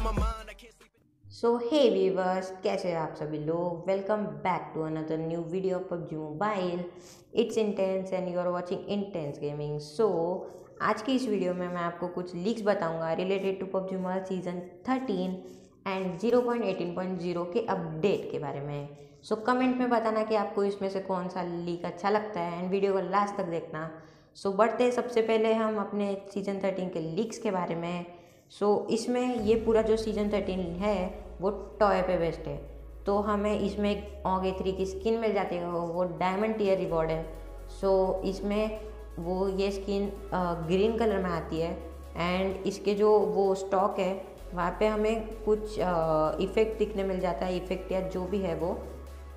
my mind, I can't sleep. So hey viewers कैसे हैं आप सभी लोग? Welcome back to another new video of PUBG mobile it's intense and you are watching intense gaming so आज की इस video में मैं आपको कुछ लीक्स बताऊँगा related to PUBG mobile season 13 and 0.18.0 के अपडेट के बारे में. सो so, कमेंट में बताना कि आपको इसमें से कौन सा लीक अच्छा लगता है एंड वीडियो को लास्ट तक देखना. सो so, बढ़ते सबसे पहले हम अपने सीज़न 13 के लीक्स के बारे में. सो इसमें ये पूरा जो सीज़न 13 है, वो टॉय पे बेस्ट है। तो हमें इसमें एक ऑगे थ्री की स्किन मिल जाती है, वो डायमंड टीयर रिवॉर्ड है। सो इसमें वो ये स्किन ग्रीन कलर में आती है एंड इसके जो वो स्टॉक है, वहाँ पे हमें कुछ इफ़ेक्ट दिखने मिल जाता है इफ़ेक्ट या जो भी है वो।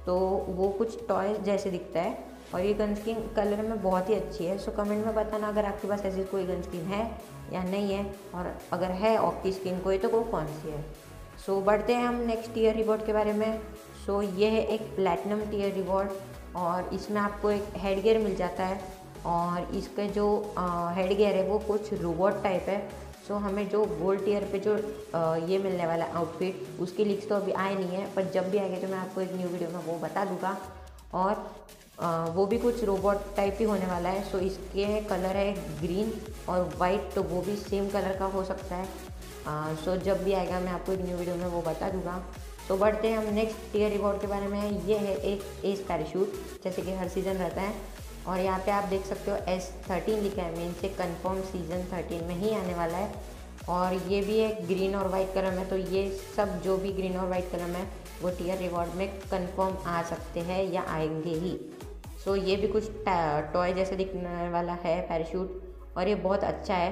तो वो कुछ टॉय जैसे दिखता है। और ये गन स्किन कलर में बहुत ही अच्छी है। सो कमेंट में बताना अगर आपके पास ऐसी कोई गन स्किन है या नहीं है और अगर है ऑकी स्किन कोई तो वो कौन सी है? सो बढ़ते हैं हम नेक्स्ट ईयर रिवॉर्ड के बारे में। सो ये है एक प्लेटिनम टीयर रिवॉर्ड और इसमें आपको एक हेड गेयर मिल जाता है और इसके जो हेड गेयर है वो कुछ रोबोट टाइप है। सो so, हमें जो गोल्ड टीयर पे जो आ, ये मिलने वाला आउटफिट उसकी लिक्स तो अभी आए नहीं है पर जब भी आएँगे तो मैं आपको एक न्यू वीडियो में वो बता दूँगा। और वो भी कुछ रोबोट टाइप ही होने वाला है। सो इसके कलर है ग्रीन और वाइट तो वो भी सेम कलर का हो सकता है। सो जब भी आएगा मैं आपको एक न्यू वीडियो में वो बता दूँगा। तो बढ़ते हैं हम नेक्स्ट टीयर रिवॉर्ड के बारे में। ये है एक एस पैराशूट जैसे कि हर सीज़न रहता है। और यहाँ पे आप देख सकते हो एस थर्टीन लिखा है। मीन से कन्फर्म सीज़न थर्टीन में ही आने वाला है। और ये भी एक ग्रीन और वाइट कलर में तो ये सब जो भी ग्रीन और वाइट कलर में, वो टीयर रिवॉर्ड में कन्फर्म आ सकते हैं या आएँगे ही। सो ये भी कुछ टॉय जैसे दिखने वाला है पैराशूट और ये बहुत अच्छा है।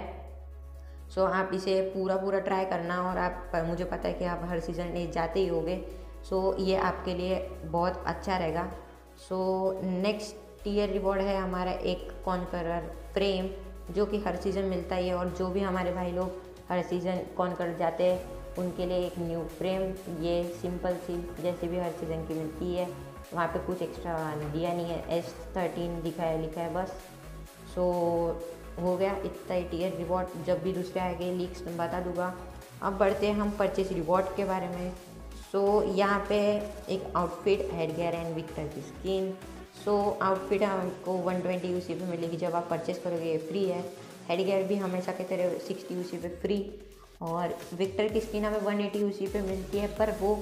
सो so, आप इसे पूरा पूरा ट्राई करना और आप मुझे पता है कि आप हर सीज़न ये जाते ही होगे। सो so, ये आपके लिए बहुत अच्छा रहेगा। सो नेक्स्ट टीयर रिवॉर्ड है हमारा एक कॉन्करर फ्रेम जो कि हर सीज़न मिलता ही है और जो भी हमारे भाई लोग हर सीज़न कॉन्कर जाते हैं उनके लिए एक न्यू फ्रेम ये सिंपल सी जैसे भी हर सीज़न की मिलती है। वहाँ पे कुछ एक्स्ट्रा दिया नहीं है। एस थर्टीन दिखा है लिखा है बस। सो हो गया इतना ही टीयर रिवॉर्ड जब भी दूसरे आएँगे लीक्स बता दूँगा। अब बढ़ते हैं हम परचेज रिवॉर्ड के बारे में। सो so, यहाँ पे एक outfit head gear and Victor की स्किन सो आउटफिट हमको 120 ट्वेंटी यूसी पे मिलेगी। जब आप परचेस करोगे ये फ्री है। हेड गेयर भी हमेशा की तरह 60 यूसी पे फ्री और विक्टर की स्किन हमें वन एटी यूसी पे मिलती है पर वो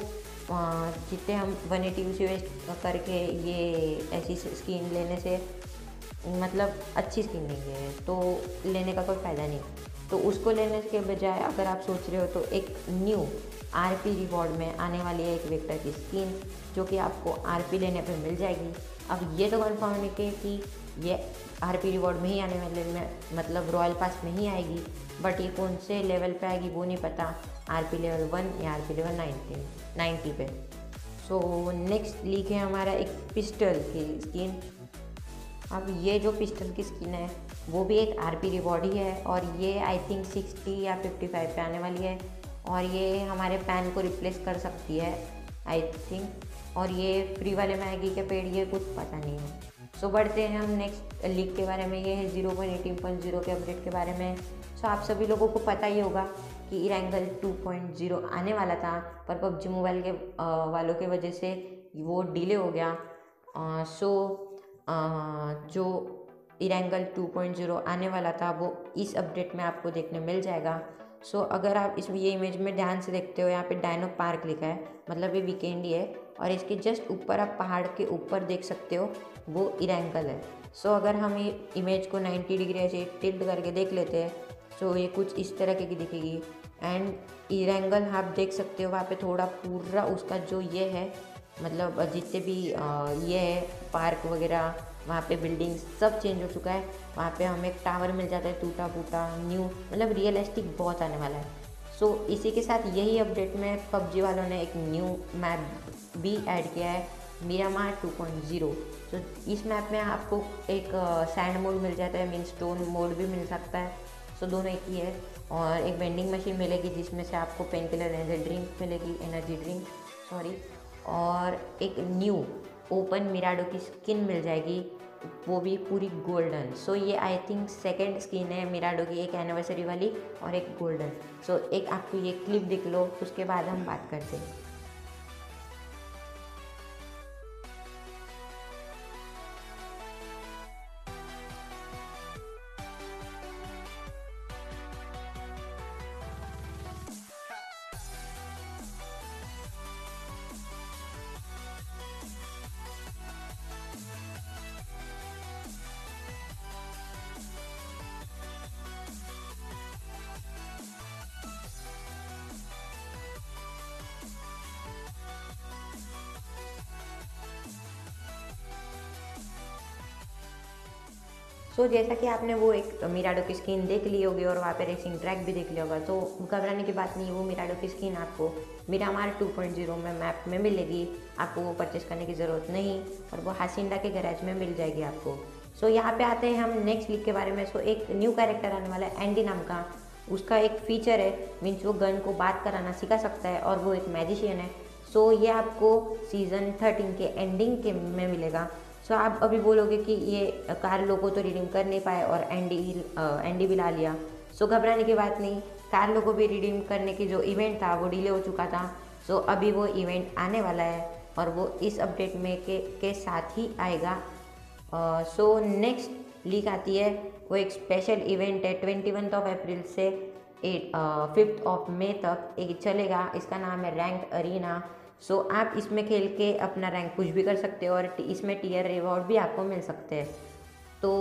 जितने हम वन एटी यूसी वेस्ट करके ये ऐसी स्किन लेने से मतलब अच्छी स्किन नहीं है तो लेने का कोई फ़ायदा नहीं। तो उसको लेने के बजाय अगर आप सोच रहे हो तो एक न्यू आर पी रिवॉर्ड में आने वाली है एक विक्टर की स्किन जो कि आपको आर पी लेने पर मिल जाएगी। अब ये तो कन्फर्म कि, कि ये आर पी रिवॉर्ड में ही आने वाले में मतलब रॉयल पास में ही आएगी। बट ये कौन से लेवल पे आएगी वो नहीं पता। आर पी लेवल वन या R P level ninety ninety पे। सो नेक्स्ट लीक है हमारा एक पिस्टल की स्किन अब ये जो पिस्टल की स्किन है, वो भी एक आर पी रिवॉर्ड ही है और ये आई थिंक सिक्सटी या फिफ्टी फाइव पे आने वाली है और ये हमारे पैन को रिप्लेस कर सकती है आई थिंक और ये फ्री वाले में आएगी क्या पेड़? ये कुछ पता नहीं है। सो so, बढ़ते हैं हम नेक्स्ट लीक के बारे में ये है zero point eighteen point zero के अपडेट के बारे में। सो so, आप सभी लोगों को पता ही होगा कि इरेंगल टू पॉइंट ज़ीरो आने वाला था पर पबजी मोबाइल के वालों के वजह से वो डिले हो गया। सो so, जो इरेंगल 2.0 आने वाला था वो इस अपडेट में आपको देखने मिल जाएगा। सो so, अगर आप इसमें ये इमेज में ध्यान से देखते हो यहाँ पे डायनो पार्क लिखा है मतलब ये वीकेंड ही है। और इसके जस्ट ऊपर आप पहाड़ के ऊपर देख सकते हो वो इरेंगल है। सो so, अगर हम ये इमेज को 90 डिग्री ऐसे टिल्ट करके देख लेते हैं सो so, ये कुछ इस तरह की दिखेगी। एंड इरेंगल आप देख सकते हो वहाँ पे थोड़ा पूरा उसका जो ये है मतलब जितने भी ये है पार्क वगैरह वहाँ पे बिल्डिंग सब चेंज हो चुका है। वहाँ पे हमें एक टावर मिल जाता है टूटा फूटा न्यू मतलब रियलिस्टिक बहुत आने वाला है। सो so, इसी के साथ यही अपडेट में पबजी वालों ने एक न्यू मैप भी ऐड किया है मीरा मार टू पॉइंट ज़ीरो तो इस मैप में आपको एक सैंड मोड मिल जाता है मीन स्टोन मोड भी मिल सकता है। सो so, दोनों एक ही है। और एक वेंडिंग मशीन मिलेगी जिसमें से आपको पेन किलर एनर्जी ड्रिंक मिलेगी एनर्जी ड्रिंक सॉरी और एक न्यू ओपन मिराडो की स्किन मिल जाएगी। वो भी पूरी गोल्डन सो so, ये आई थिंक सेकेंड स्किन है मिराडो की एक एनिवर्सरी वाली और एक गोल्डन सो so, एक आपको ये क्लिप दिख लो उसके बाद हम बात करते हैं. सो so, जैसा कि आपने वो एक मिराडो की स्किन देख ली होगी और वहाँ पे रेसिंग ट्रैक भी देख लिया होगा तो घबराने की बात नहीं वो मिराडो की स्किन आपको मिरामार 2.0 में मैप में मिलेगी। आपको वो परचेस करने की ज़रूरत नहीं और वो हासिंडा के गैराज में मिल जाएगी आपको। सो so, यहाँ पे आते हैं हम नेक्स्ट लीग के बारे में। सो so, एक न्यू कैरेक्टर आने वाला है एंडी नाम का। उसका एक फीचर है मीन्स वो गन को बात कराना सिखा सकता है और वो एक मैजिशियन है। सो so, ये आपको सीज़न थर्टीन के एंडिंग के में मिलेगा। सो आप अभी बोलोगे कि ये कार लोगों तो रिडीम कर नहीं पाए और एंडी एंडी भी ला लिया। सो घबराने की बात नहीं। कार लोगों भी रिडीम करने की जो इवेंट था वो डिले हो चुका था। सो अभी वो इवेंट आने वाला है और वो इस अपडेट में के, के साथ ही आएगा। सो नेक्स्ट लीक आती है। वो एक स्पेशल इवेंट है ट्वेंटी वन ऑफ़ अप्रैल से एट फिफ्थ ऑफ़ मे तक एक चलेगा। इसका नाम है रैंक अरीना सो so, आप इसमें खेल के अपना रैंक कुछ भी कर सकते हो और इसमें टीयर रिवॉर्ड भी आपको मिल सकते हैं। तो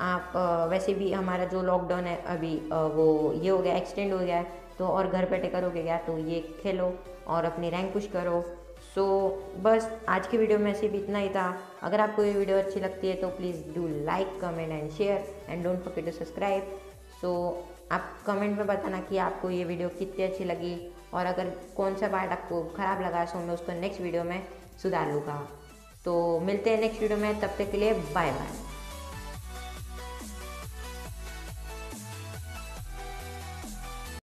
आप वैसे भी हमारा जो लॉकडाउन है अभी वो ये हो गया एक्सटेंड हो गया तो और घर बैठे करोगे क्या? तो ये खेलो और अपनी रैंक कुछ करो। सो so, बस आज की वीडियो में सिर्फ़ इतना ही था। अगर आपको ये वीडियो अच्छी लगती है तो please do like comment and share and don't forget to subscribe so आप कमेंट में बताना कि आपको ये वीडियो कितनी अच्छी लगी और अगर कौन सा पार्ट आपको ख़राब लगा सो मैं उसको नेक्स्ट वीडियो में सुधार लूँगा। तो मिलते हैं नेक्स्ट वीडियो में, तब तक के लिए बाय बाय